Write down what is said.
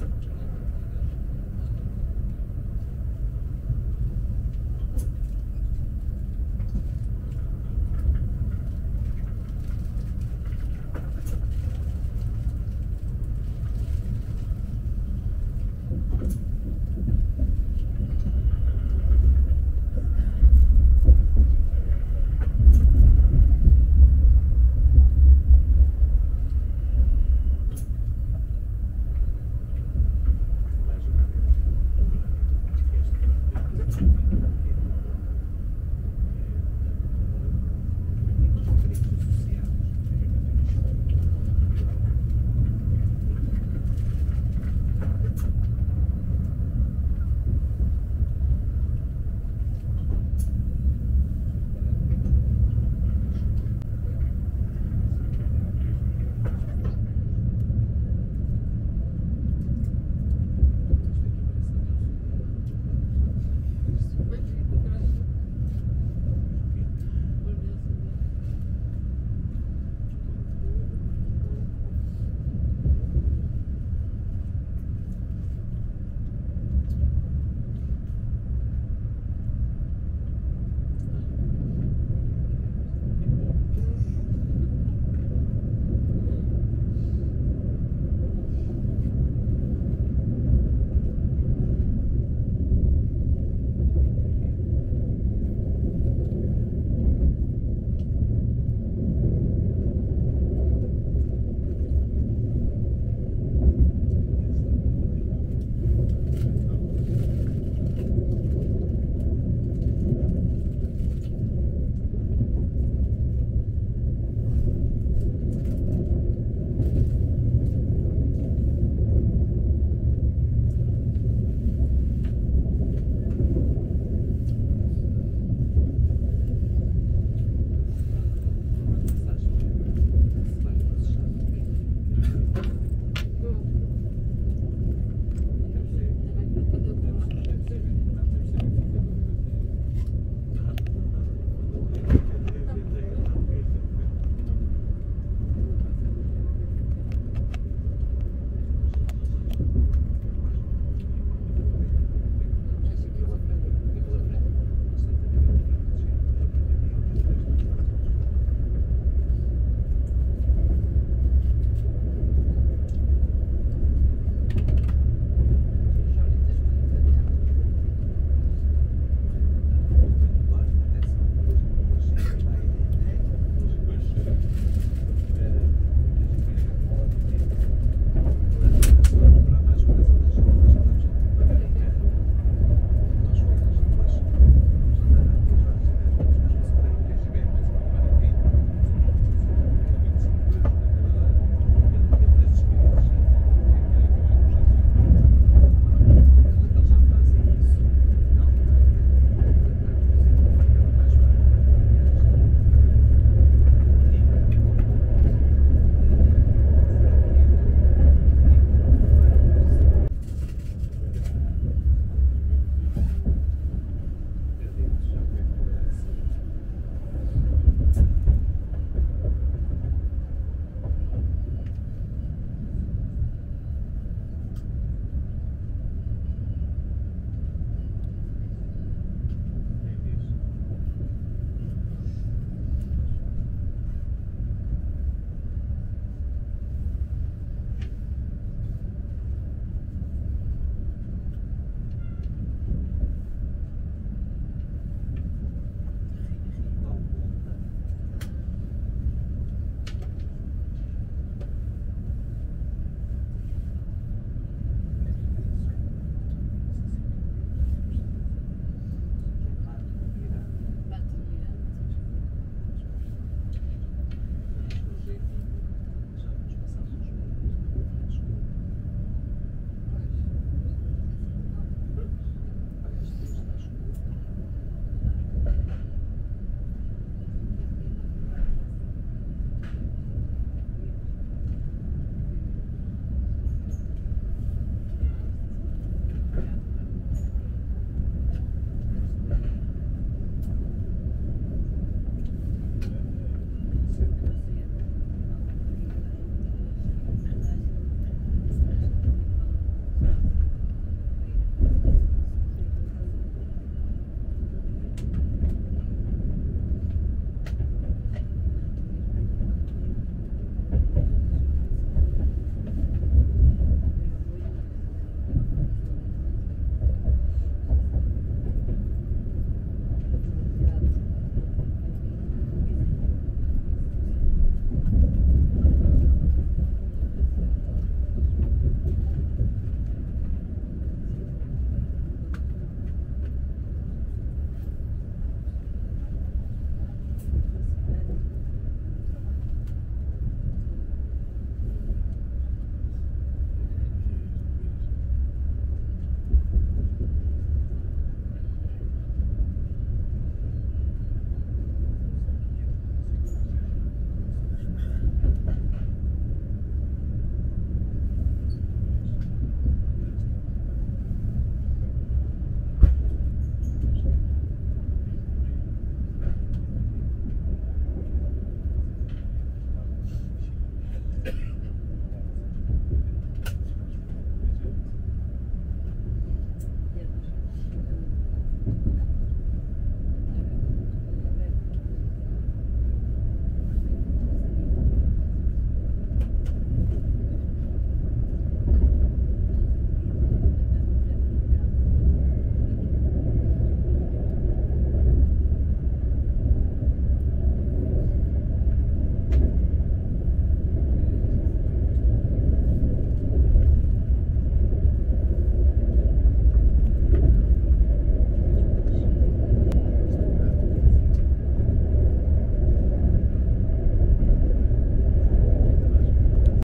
subject.